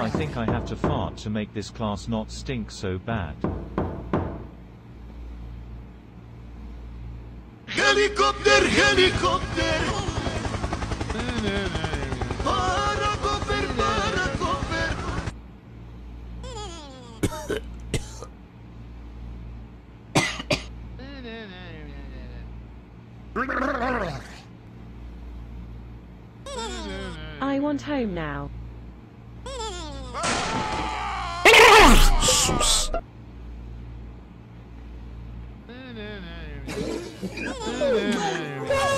I think I have to fart to make this class not stink so bad. Helikopter, helikopter. I want home now.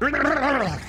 No!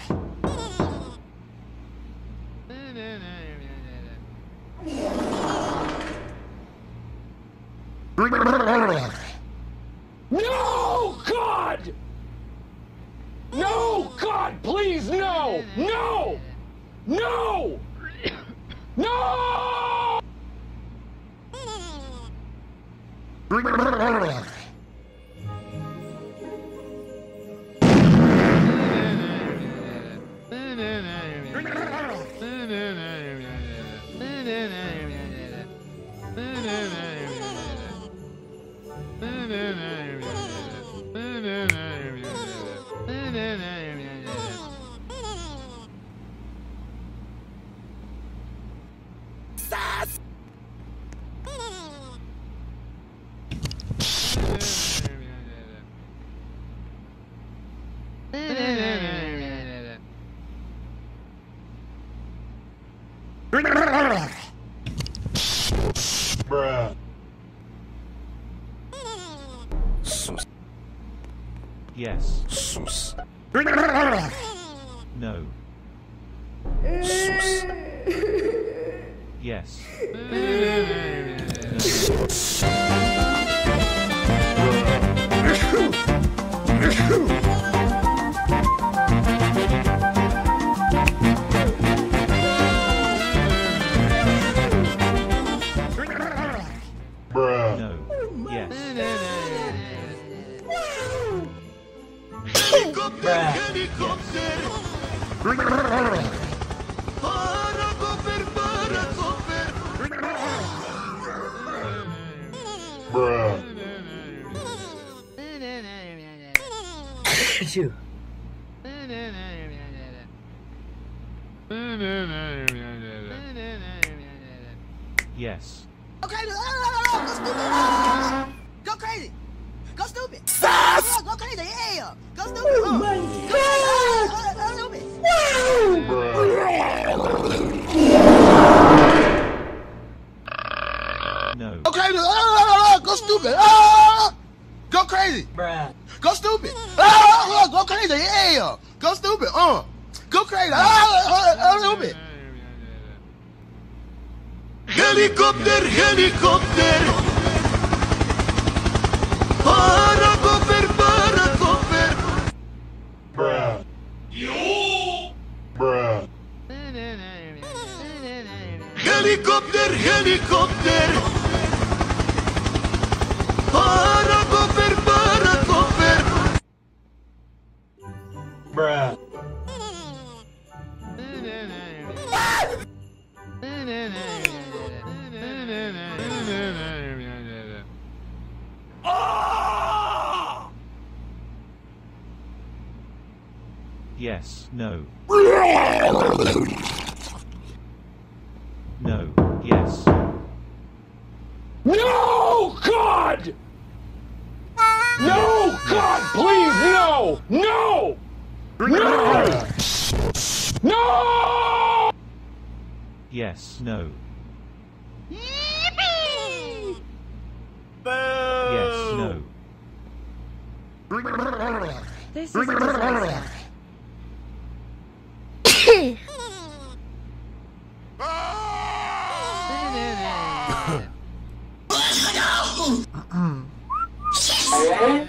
No! Yes. No. Yes. No. you. Yes. Go crazy. Ah, ah, ah, go crazy. Go stupid. Go, go crazy. Yeah. Go stupid. Oh, oh. my god. Go, stupid. No. Go crazy. Go stupid. Ah, go crazy. Bruh. Go stupid. Ah, go crazy. Yeah. Go stupid. Uh. Go crazy. Ah, ah, stupid. Helikopter, helikopter. Yes. No. No. Yes. No! God! No! God, please, no! No! No! No! Yes. No. Yippee! Yes. No. This is disaster. Yes.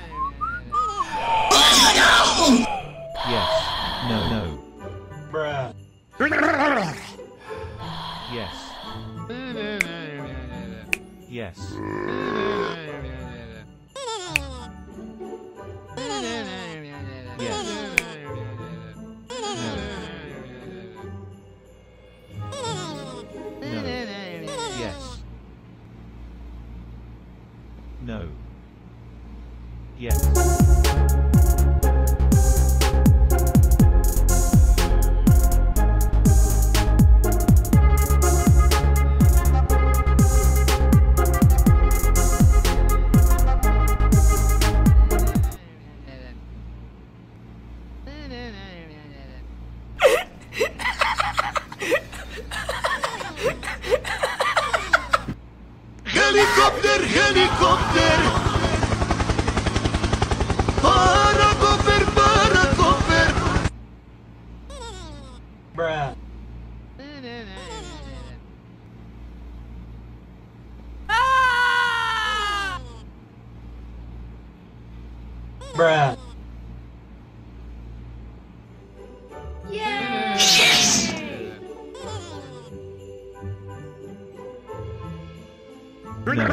No.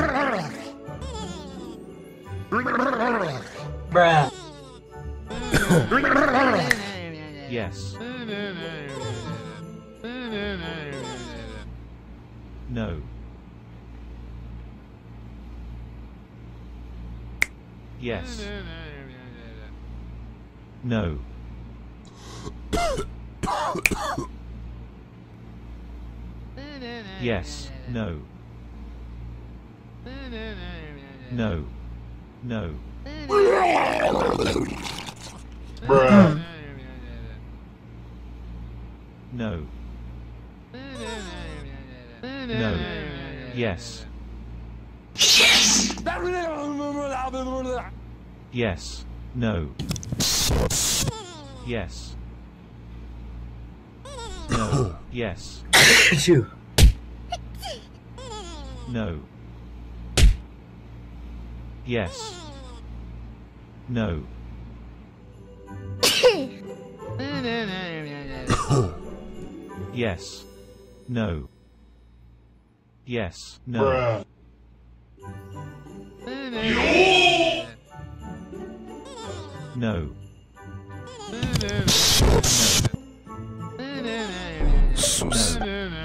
Bruh. Yes. No. Yes. No. Yes. No. No. No. Bruh. No. No. Yes. Yes. No. Yes. No. Yes. No. Yes. No. Yes. No. Yes. No. No. No.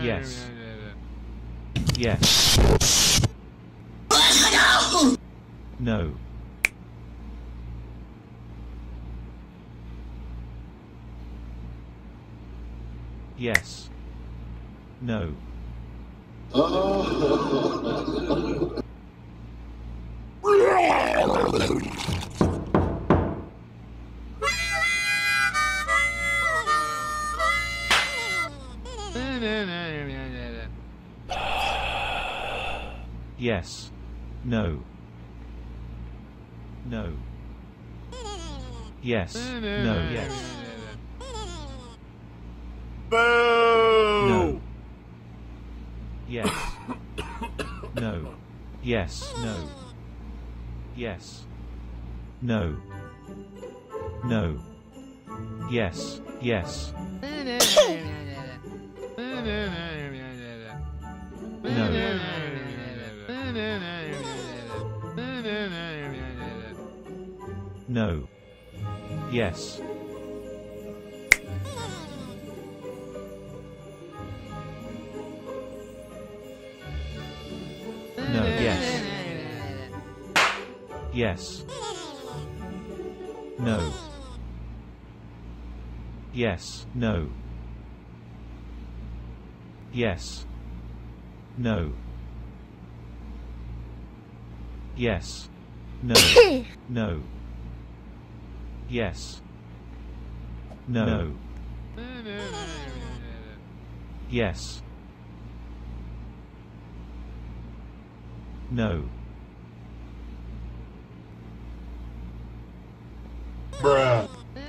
Yes. Yes. No. Yes. No. Yes. No. No. Yes. No. Yes. No. Yes. No. Yes. No. Yes. No. No. Yes. Yes. No. No. Yes. No. Yes. Yes. No. Yes. No. Yes. No. Yes. No. no. Yes. No. Yes. No. Bruh.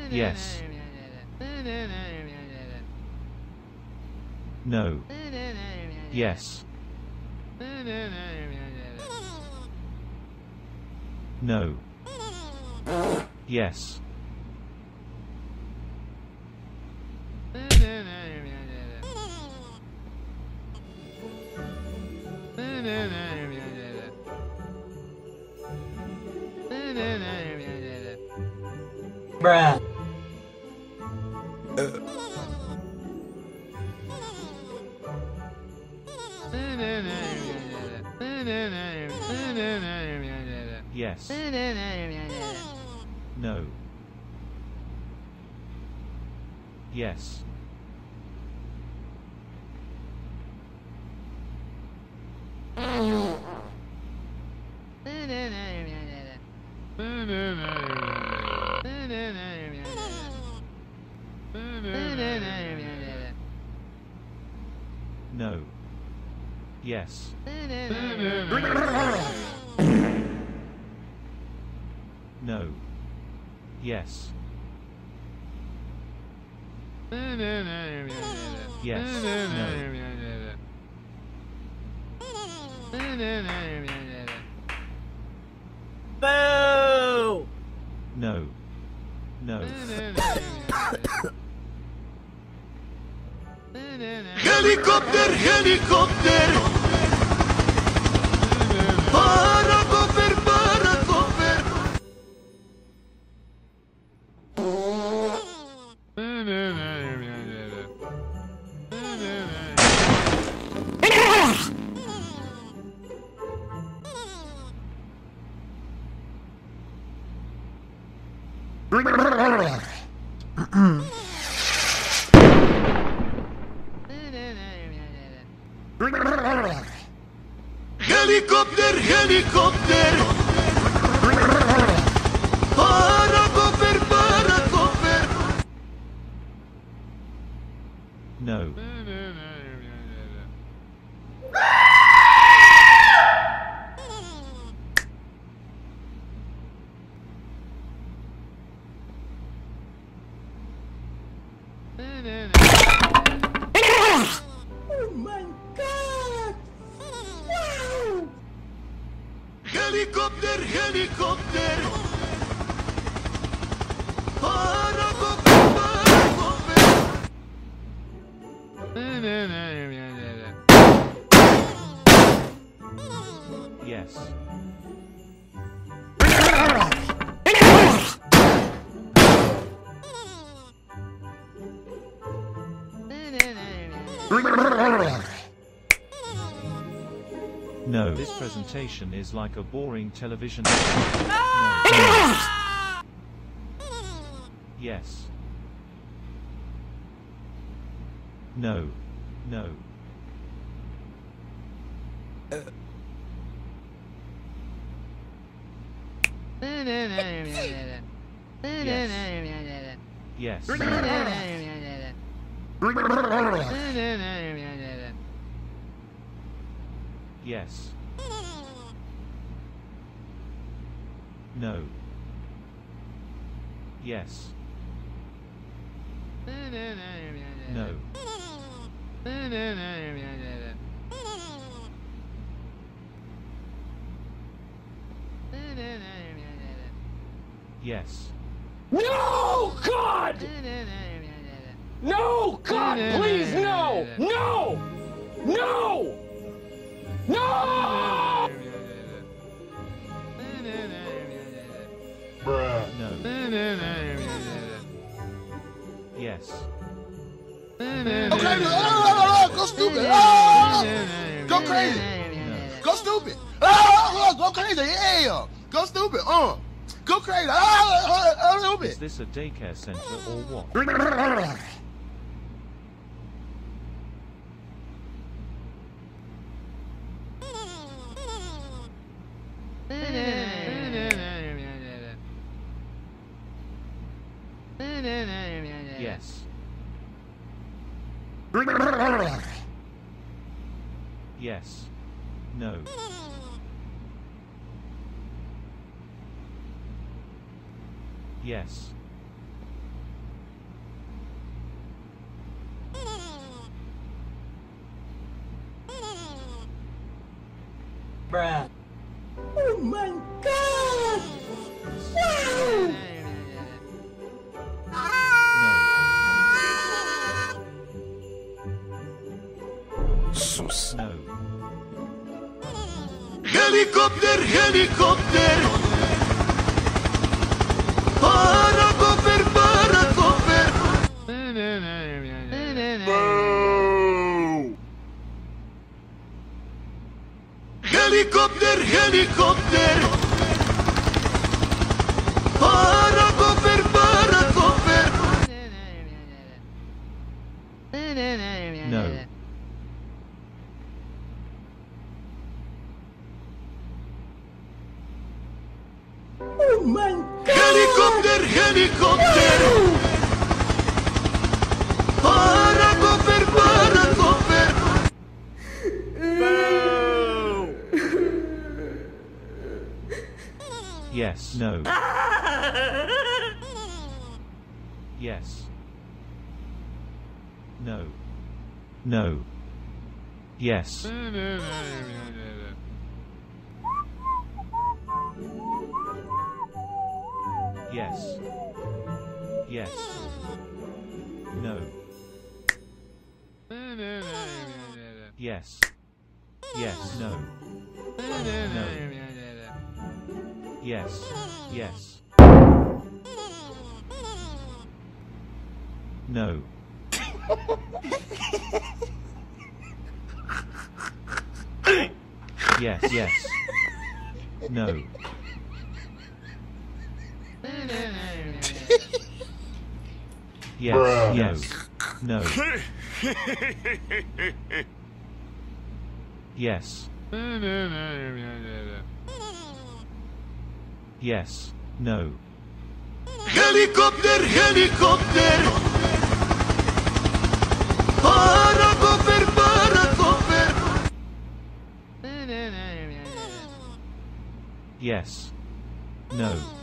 Yes. No. Yes. No. Yes. Bruh. Uh. Uh. Yes. No. Yes. Yes. Yes. No. Boo! No. No. Helikopter, helikopter. Helikopter, helikopter. Helikopter, helikopter. Parakopter, parakopter. Yes. No. This presentation is like a boring television. No. Yes. No. No. Yes. Yes. No. Yes. No. Yes. No, God! No, God, please, no! No! No! No! Yes. Go crazy. Oh, go stupid. Oh, go crazy. Go stupid. Oh, go crazy. Yeah. Go stupid. Uh. Go crazy. Oh, oh, oh, a little Is this a daycare center or what? Yes. Yes. No. Yes. Sus. No. Helikopter, helikopter. Parakoper, parakoper. Boo. Helikopter, helikopter. Parakoper, Helikopter, helikopter. Parakoper, parakoper. Yes. No. Yes. No. No. Yes. Yes. Yes. No. Yes. Yes. No. No. Yes. Yes. No. yes. Yes. No. Yes. Yes. No. Yes. Yes. No. Helikopter, helikopter. Parakoper, parakoper. Yes. No.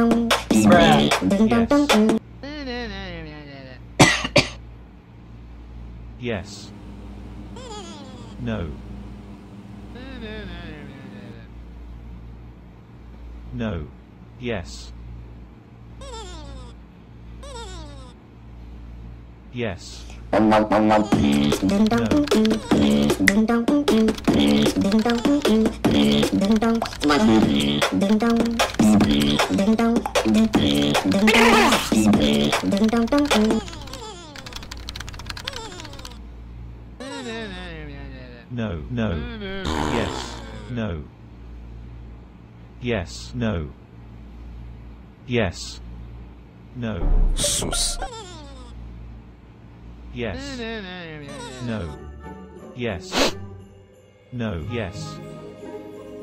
Yes. No. No. Yes. Yes. No. No. No. Mm-hmm. Yes. No. Yes. No. Yes. No. Sus. Yes. No. Yes. No. Yes.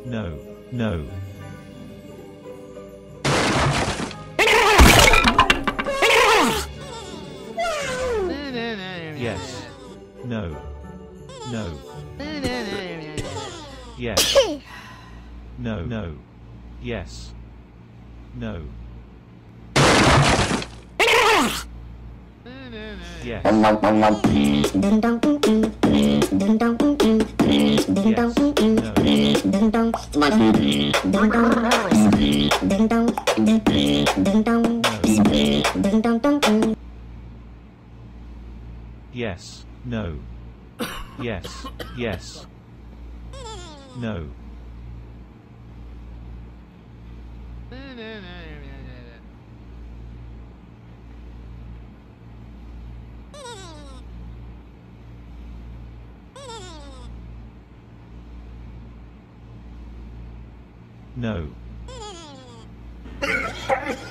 No. No. Yes. No. No. Yes. No. No. Yes. No. Yes. No. Yes. No. Yes. Yes. No. No.